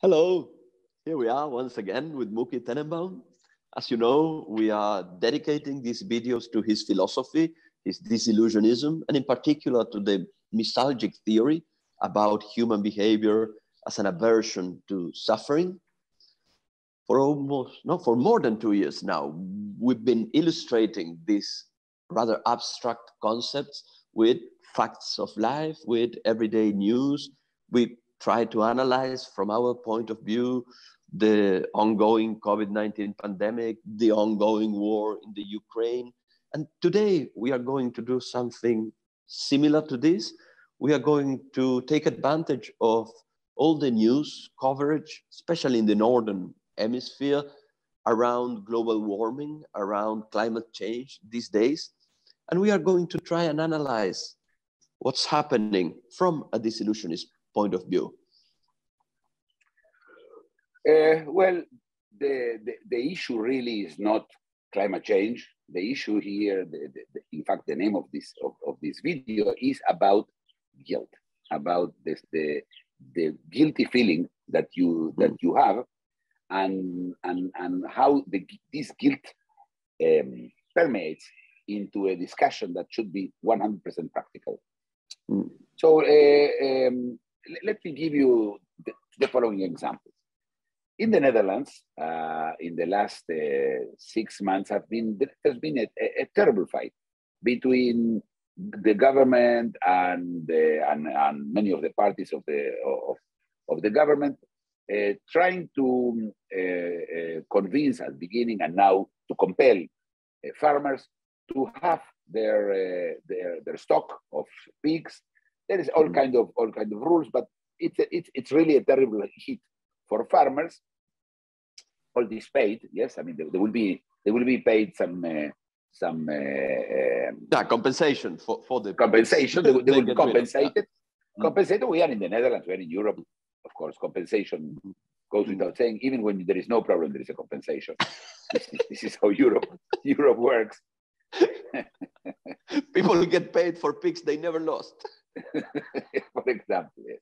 Hello, here we are once again with Mookie Tenembaum. As you know, we are dedicating these videos to his philosophy, his disillusionism, and in particular to the mistalgic theory about human behavior as an aversion to suffering. For almost, no, for more than two years now, we've been illustrating these rather abstract concepts with facts of life, with everyday news. We try to analyze from our point of view the ongoing COVID 19 pandemic, the ongoing war in the Ukraine. And today we are going to do something similar to this. We are going to take advantage of all the news coverage, especially in the Northern Hemisphere, around global warming, around climate change these days. And we are going to try and analyze what's happening from a disillusionist point of view? Uh, well, the, the, the, issue really is not climate change. The issue here, the, the, in fact, the name of this of, of this video is about guilt, about this, the the guilty feeling that you that you have, and and and how the, this guilt um, permeates into a discussion that should be 100% practical. Mm. So uh, um, let me give you the, the following examples. In the Netherlands, uh, in the last uh, six months, have been there's been a, a, terrible fight between the government and, the, and, and many of the parties of the of, of the government, uh, trying to uh, uh, convince at the beginning and now to compel uh, farmers to have their, their their stock of pigs there is all mm. kind of all kind of rules, but it's a, it's it's really a terrible hit for farmers. All this paid, yes. I mean, there will be there will be paid some uh, some uh, um, yeah compensation for for the compensation. They, they will be compensated. Yeah. Compensated. We are in the Netherlands. We are in Europe. Of course, compensation mm-hmm. goes mm. without saying. Even when there is no problem, there is a compensation. this, is, this is how Europe Europe works. People get paid for pigs they never lost. for example. Yes.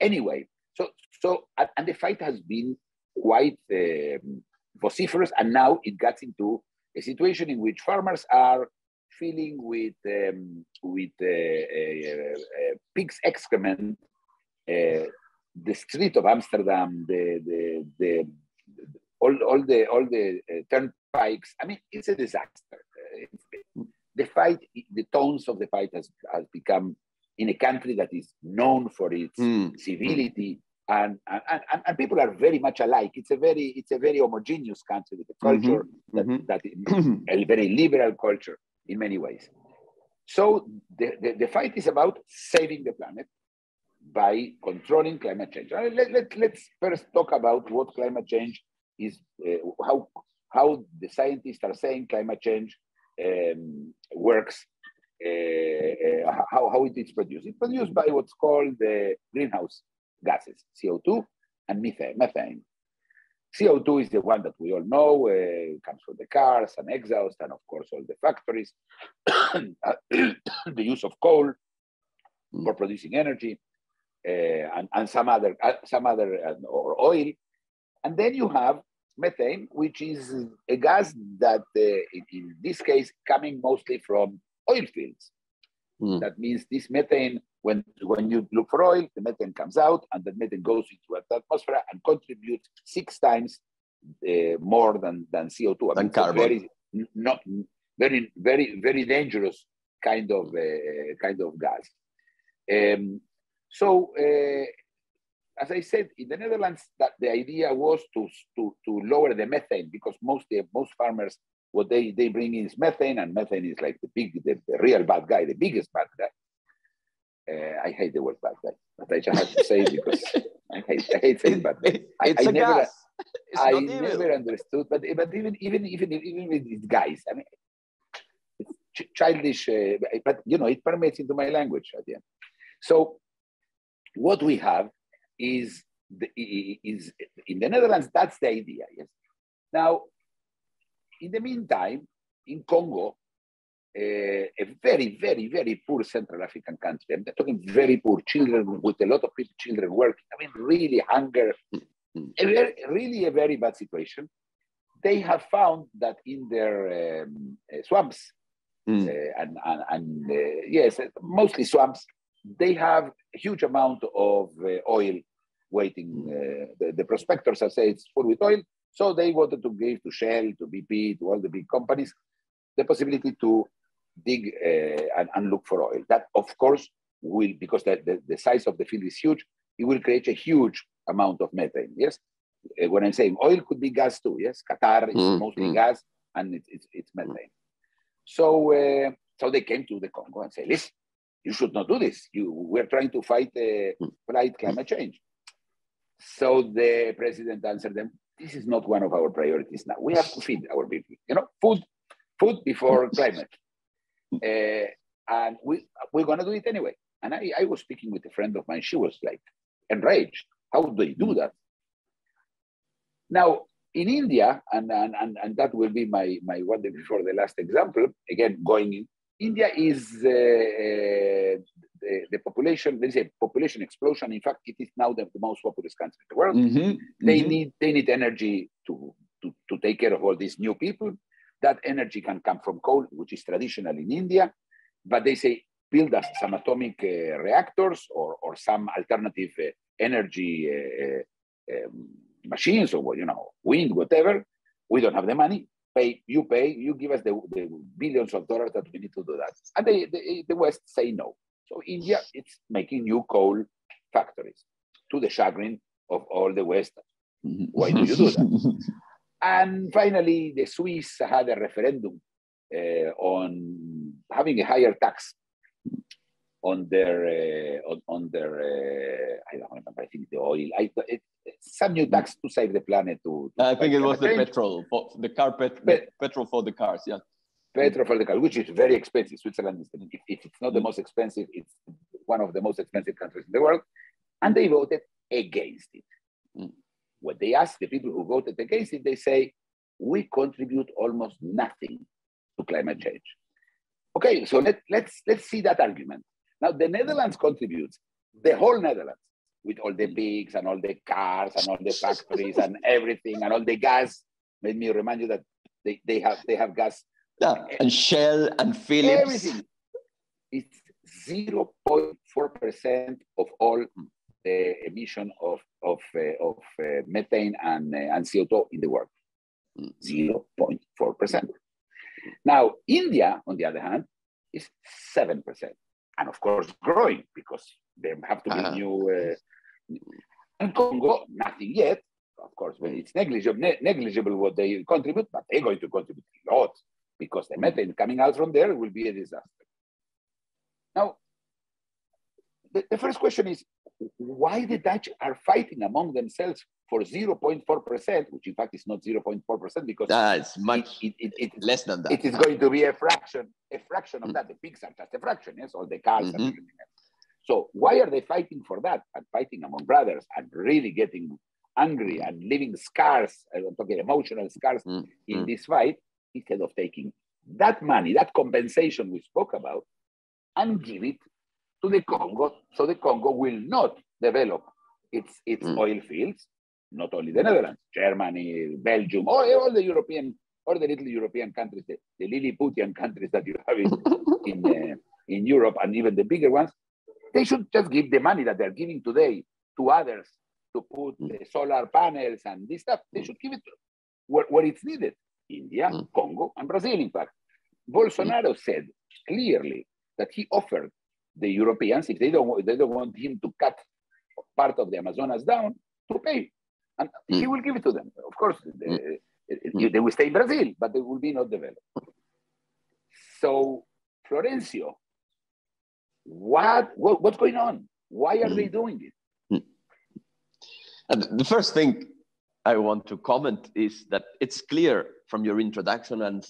Anyway, so so and the fight has been quite um, vociferous, and now it gets into a situation in which farmers are filling with um, with uh, uh, uh, pig's excrement uh, the street of Amsterdam, the the, the, the all, all the all the uh, turnpikes. I mean, it's a disaster. Uh, the fight, the tones of the fight has, has become in a country that is known for its mm. civility and, and, and, and, people are very much alike. It's a very it's a very homogeneous country with a culture mm-hmm. that, mm-hmm. that is a very liberal culture in many ways. So the, the, the, fight is about saving the planet by controlling climate change. Let, let, let's first talk about what climate change is, uh, how, how the scientists are saying climate change um, works uh, uh, how, how it is produced. It's produced by what's called the greenhouse gases, CO2 and methane. methane. CO2 is the one that we all know, uh, comes from the cars and exhaust, and of course, all the factories, the use of coal for producing energy, uh, and, and some other, uh, some other uh, or oil. And then you have methane, which is a gas that, in, in this case, coming mostly from oil fields. Mm. That means this methane, when, when you look for oil, the methane comes out and the methane goes into the atmosphere and contributes six times uh, more than, than CO2. I mean, carbon. Very, not, very, very, very dangerous kind of, uh, kind of gas. Um, so, uh, as I said, in the Netherlands, that the idea was to, to, to lower the methane because most, most farmers what they, they bring in is methane, and methane is like the big, the, the real bad guy, the biggest bad guy. Uh, I hate the word bad guy, but I just have to say it because I hate, I hate saying bad guy. It's I, a never, gas. It's I never understood, but but even even even even with these guys, I mean, it's ch- childish, uh, but you know, it permeates into my language at the end. So, what we have is the, is in the Netherlands. That's the idea. Yes. Now, in the meantime, in Congo, uh, a very, very, very poor Central African country. I'm talking very poor children with a lot of people, children working. I mean, really hunger, a very, really a very bad situation. They have found that in their um, uh, swamps mm. uh, and, and, and uh, yes, mostly swamps, they have a huge amount of uh, oil waiting. Uh, the, the, prospectors have said it's full with oil, so they wanted to give to Shell, to BP, to all the big companies, the possibility to dig uh, and, and, look for oil. That, of course, will, because the, the, the, size of the field is huge, it will create a huge amount of methane, yes? Uh, when I'm saying oil could be gas too, yes? Qatar is mm, mostly mm. gas and it, it's, it's methane. So, uh, so they came to the Congo and said, listen, you should not do this. You, we're trying to fight uh, fight climate change. So the president answered them, this is not one of our priorities now. We have to feed our people. You know, food, food before climate. Uh, and we, we're going to do it anyway. And I, I was speaking with a friend of mine. She was like enraged. How do they do that? Now, in India, and, and, and, and that will be my, my one before the last example, again, going in, India is uh, uh, the, the, population, there's a population explosion. In fact, it is now the, the most populous country in the world. Mm-hmm. They, mm-hmm. Need, they need energy to, to, to take care of all these new people. That energy can come from coal, which is traditional in India, but they say build us some atomic uh, reactors or, or some alternative uh, energy uh, um, machines or you know wind, whatever. We don't have the money. Pay, you pay, you give us the, the billions of dollars that we need to do that. And they, they, the West say no. So India, it's making new coal factories to the chagrin of all the West. Why do you do that? and finally, the Swiss had a referendum uh, on having a higher tax on their uh, on, on, their uh, I don't remember. I think the oil. I, it, some new tax to save the planet. To, to I think it was the change. petrol for the car pet, Pe- petrol for the cars. Yeah. Petrol for the car, which is very expensive. Switzerland is if, if it's not the most expensive, it's one of the most expensive countries in the world, and they voted against it. Mm. When they ask the people who voted against it, they say we contribute almost nothing to climate change. Okay, so let, let's let's see that argument. Now, the Netherlands contributes, the whole Netherlands, with all the pigs and all the cars and all the factories and everything and all the gas. Let me remind you that they, they have they have gas. Yeah, and Shell and Philips. Everything. It's 0.4% of all the emission of, of, uh, of uh, methane and, uh, and CO2 in the world. 0.4%. Now, India, on the other hand, is 7% and of course growing because they have to be uh-huh. new. And Congo, nothing yet. Of course, when it's negligible, ne- negligible what they contribute, but they're going to contribute a lot because the methane coming out from there will be a disaster. Now, the, the first question is why the Dutch are fighting among themselves for 0.4%, which in fact is not 0.4% because uh, it's much it, it, it, less than that. It is going to be a fraction, a fraction of mm. that. The pigs are just a fraction, yes, all the cars mm-hmm. So why are they fighting for that and fighting among brothers and really getting angry and leaving scars, I'm talking emotional scars mm. in mm. this fight, instead of taking that money, that compensation we spoke about, and give it to the Congo so the Congo will not develop its, its mm. oil fields not only the Netherlands, Germany, Belgium, all, all the European, all the little European countries, the, the Lilliputian countries that you have in, in, uh, in Europe and even the bigger ones, they should just give the money that they're giving today to others to put uh, solar panels and this stuff. They should give it where, where it's needed. India, mm. Congo, and Brazil, in fact. Bolsonaro said clearly that he offered the Europeans, if they don't, they don't want him to cut part of the Amazonas down, to pay and mm. he will give it to them. Of course, they, mm. they will stay in Brazil, but they will be not developed. So, Florencio, what, what what's going on? Why are mm. they doing it? Mm. And the first thing I want to comment is that it's clear from your introduction and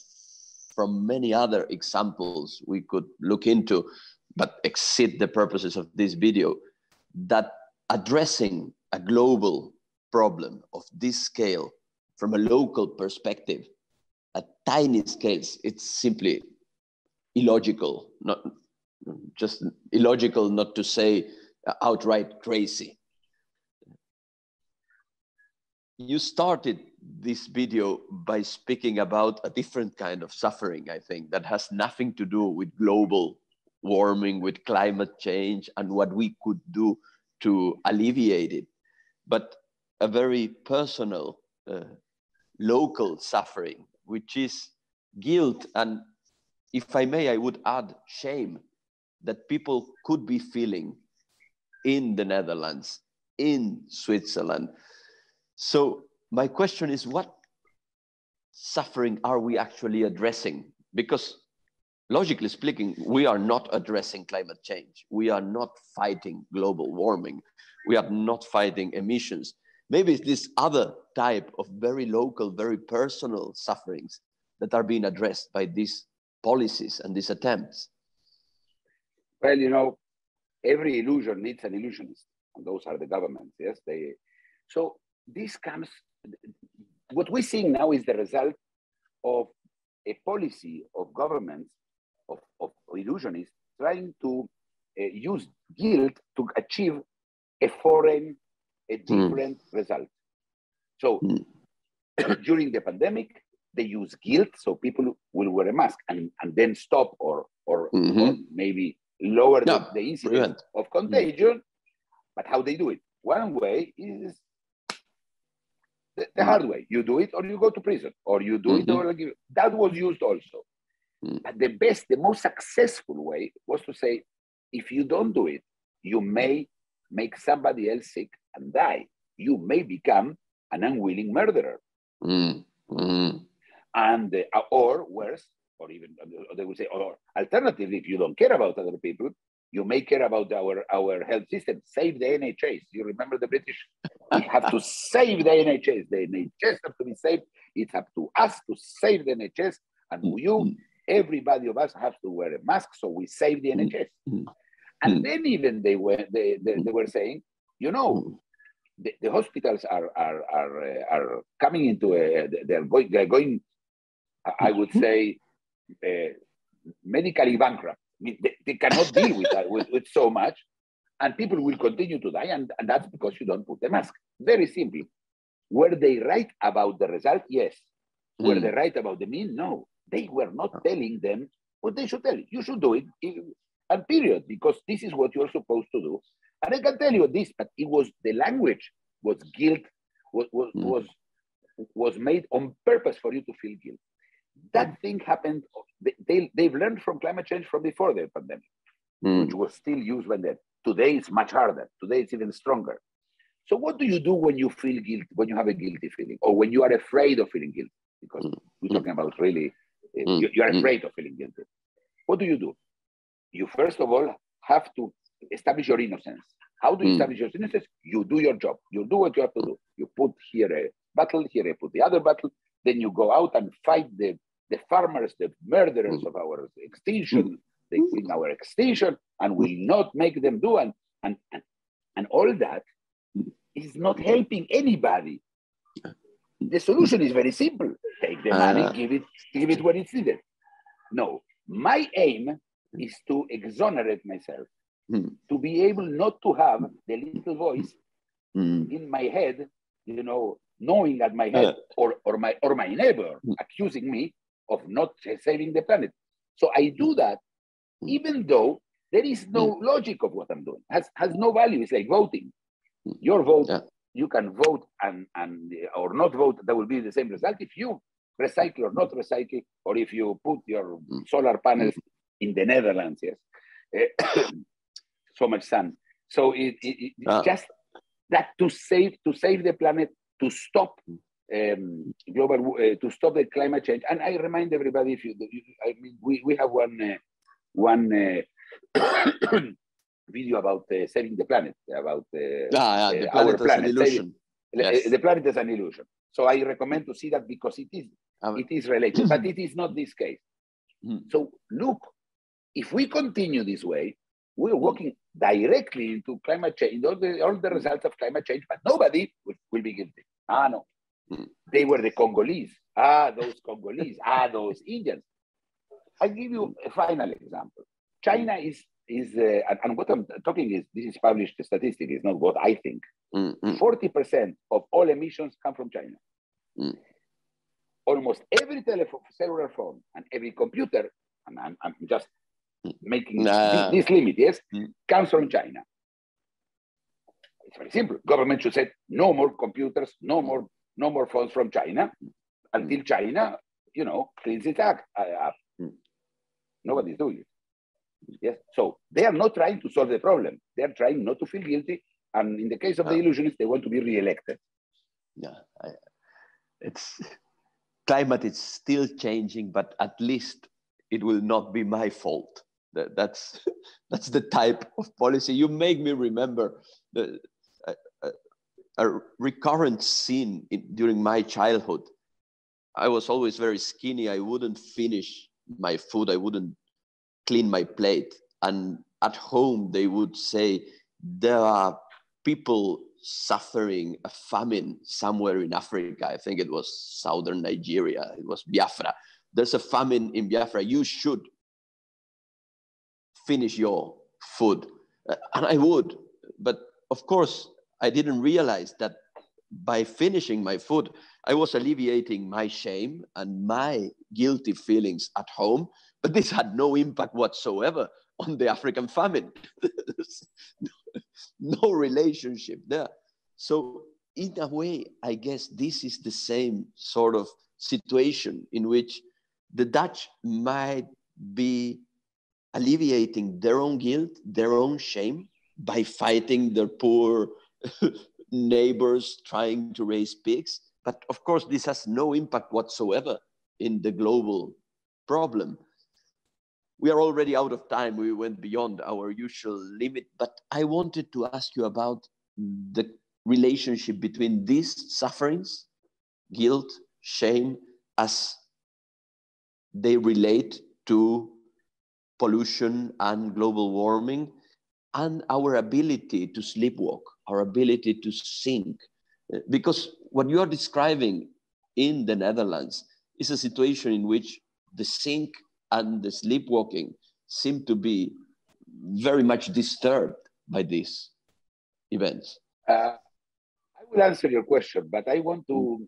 from many other examples we could look into, but exceed the purposes of this video, that addressing a global problem of this scale from a local perspective at tiny scales, it's simply illogical, not just illogical, not to say outright crazy. you started this video by speaking about a different kind of suffering, I think, that has nothing to do with global warming, with climate change, and what we could do to alleviate it, but a very personal, uh, local suffering, which is guilt. And, if I may, I would add shame that people could be feeling in the Netherlands, in Switzerland. So my question is, what suffering are we actually addressing? Because logically speaking, we are not addressing climate change. We are not fighting global warming. We are not fighting emissions. Maybe it's this other type of very local, very personal sufferings that are being addressed by these policies and these attempts. Well, you know, every illusion needs an illusionist, and those are the governments. Yes, they. So this comes. What we're seeing now is the result of a policy of governments of, of illusionists trying to uh, use guilt to achieve a foreign, a hmm. different mm. result. So mm. during the pandemic, they use guilt so people will wear a mask and, and then stop or or, mm-hmm. or maybe lower the, the incidence of contagion. But how they do it? One way is the, the, hard way. You do it or you go to prison, or you do mm-hmm. it or like, that was used also. Mm. But the best, the most successful way was to say, if you don't do it, you may make somebody else sick and die. You may become an unwilling murderer. Mm. Mm. And uh, or worse, or even uh, they would say, or alternatively, if you don't care about other people, you may care about our, our health system. Save the NHS. You remember the British? We have to save the NHS. The NHS have to be saved. It's up to us to save the NHS. And mm-hmm. you, everybody of us, have to wear a mask so we save the mm-hmm. NHS. Mm-hmm. And then even they were they, they, they were saying, you know, the, the, hospitals are are are, uh, are coming into a they're going they're going I would say uh, medically bankrupt. I mean, they, they cannot deal with, that, with, with so much, and people will continue to die, and, and that's because you don't put the mask. Very simple. Were they right about the result? Yes. Were mm. they right about the mean? No. They were not telling them what they should tell you. You should do it, and period, because this is what you're supposed to do. And I can tell you this, but it was the language was guilt, was, was, mm. was, was made on purpose for you to feel guilt. That thing happened. They, they've learned from climate change from before the pandemic, mm. which was still used when then. Today it's much harder. Today it's even stronger. So what do you do when you feel guilt, when you have a guilty feeling, or when you are afraid of feeling guilty? Because mm. we're talking about really, mm. you, you, are afraid of feeling guilty. What do you do? You first of all have to establish your innocence. How do you establish your innocence? You do your job. You do what you have to do. You put here a battle, here I put the other battle. Then you go out and fight the the farmers, the murderers of our extinction, they bring our extinction and will not make them do. And, and, and, and all that is not helping anybody. The solution is very simple. Take the money, uh, give it, give it when it's needed. No, my aim is to exonerate myself, mm. to be able not to have the little voice mm. in my head, you know, knowing at my head uh, or, or my or my neighbor mm. accusing me of not saving the planet. So I do that hmm. even though there is no hmm. logic of what I'm doing, has, has no value. It's like voting. Your vote, yeah. you can vote and, and or not vote, that will be the same result if you recycle or not recycle, or if you put your solar panels in the Netherlands, yes. so much sun. So it, it, it's ah. just that to save to save the planet, to stop um, global uh, to stop the climate change. And I remind everybody, if you, I mean, we, we have one uh, one uh, video about uh, saving the planet, about uh, ah, yeah, uh, our planet. Saving, yes. The planet is an illusion. So I recommend to see that because it is um, it is related, but it is not this case. Hmm. So look, if we continue this way, we're walking directly into climate change, all the, all the results of climate change, but nobody will, will be guilty. Ah, no. They were the Congolese. Ah, those Congolese. ah, those Indians. I'll give you a final example. China is, is uh, and what I'm talking is, this is published statistic, it's not what I think. Mm-hmm. 40% of all emissions come from China. Mm. Almost every telephone, cellular phone and every computer, and I'm, I'm just mm. making nah. this, this, limit, yes, mm. comes from China. It's very simple. Government should say no more computers, no more, no more phones from China until China, you know, cleans it up. Uh, Nobody's doing it. Yes. So they are not trying to solve the problem. They are trying not to feel guilty. And in the case of the illusionists, they want to be re-elected. Yeah, I, it's climate is still changing, but at least it will not be my fault. That, that's that's the type of policy. You make me remember the a recurrent scene in, during my childhood. I was always very skinny. I wouldn't finish my food. I wouldn't clean my plate. And at home, they would say, there are people suffering a famine somewhere in Africa. I think it was southern Nigeria. It was Biafra. There's a famine in Biafra. You should finish your food. Uh, and I would. But of course, I didn't realize that by finishing my food, I was alleviating my shame and my guilty feelings at home but this had no impact whatsoever on the African famine. no relationship there. So, in a way, I guess this is the same sort of situation in which the Dutch might be alleviating their own guilt, their own shame by fighting their poor neighbors trying to raise pigs. But of course, this has no impact whatsoever in the global problem we are already out of time. We went beyond our usual limit, but I wanted to ask you about the relationship between these sufferings, guilt, shame, as they relate to pollution and global warming, and our ability to sleepwalk, our ability to sync. Because what you are describing in the Netherlands is a situation in which the sync and the sleepwalking seem to be very much disturbed by these events. Uh, I will answer your question, but I want to.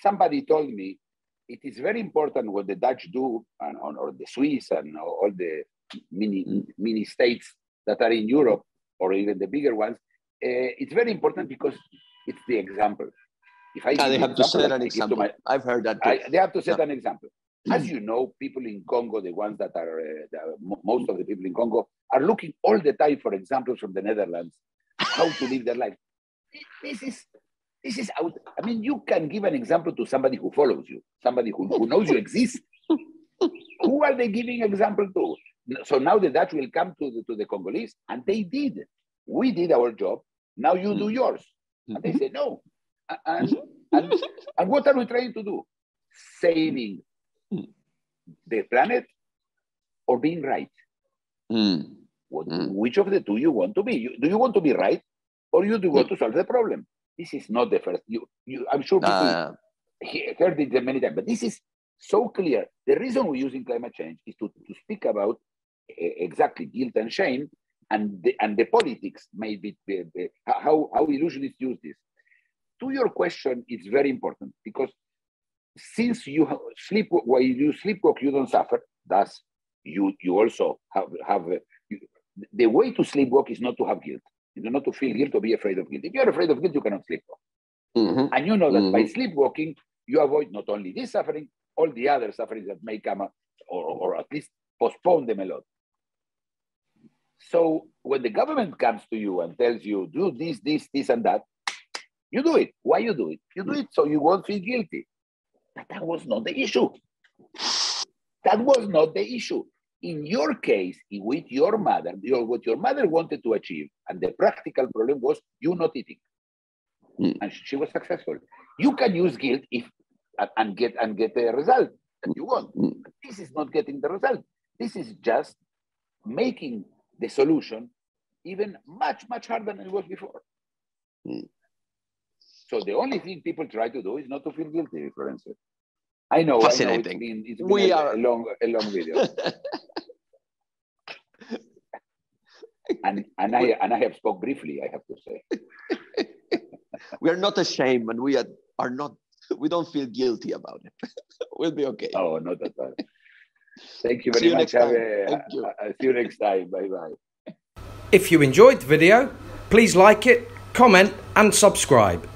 Somebody told me it is very important what the Dutch do, and, or the Swiss, and all the mini mm. mini states that are in Europe, or even the bigger ones. Uh, it's very important because it's the example. If I ah, they have example, to set an example. My, I've heard that. I, they have to set yeah. an example. As you know, people in Congo, the ones that are, uh, the, most of the people in Congo, are looking all the time for examples from the Netherlands, how to live their life. This is, this is out. I mean, you can give an example to somebody who follows you, somebody who, who knows you exist. who are they giving example to? So now the Dutch will come to the, to the Congolese, and they did. We did our job. Now you do yours. And they say no. And, and, and what are we trying to do? Saving the planet or being right? Mm. What, mm. Which of the two you want to be? You, do you want to be right or you do want to solve the problem? This is not the first. You, you, I'm sure people uh, heard it many times, but this is so clear. The reason we're using climate change is to, to speak about exactly guilt and shame and the, and the politics maybe uh, how, how illusionists use this. To your question, it's very important because since you sleep while you sleepwalk, you don't suffer. Thus, you you also have have uh, you, the way to sleepwalk is not to have guilt. You do not to feel guilt or be afraid of guilt. If you are afraid of guilt, you cannot sleepwalk. Mm-hmm. And you know that mm-hmm. by sleepwalking, you avoid not only this suffering, all the other sufferings that may come, or, or at least postpone them a lot. So when the government comes to you and tells you, do this, this, this, and that, you do it. Why you do it? You do it so you won't feel guilty. But that was not the issue. That was not the issue. In your case, with your mother, your, what your mother wanted to achieve, and the practical problem was you not eating. Mm. And she was successful. You can use guilt if and get and get the result that you want. Mm. This is not getting the result. This is just making the solution even much, much harder than it was before. Mm. So the only thing people try to do is not to feel guilty, for instance. I know, Fascinating. I know it's been, it's been we a, are... a long, a long video. and and I and I have spoke briefly, I have to say. we are not ashamed and we are, are not, we don't feel guilty about it. we'll be okay. Oh, not at all. Thank you very you much. Have a- Thank you. I- I- see you next time. Bye bye. If you enjoyed the video, please like it, comment and subscribe.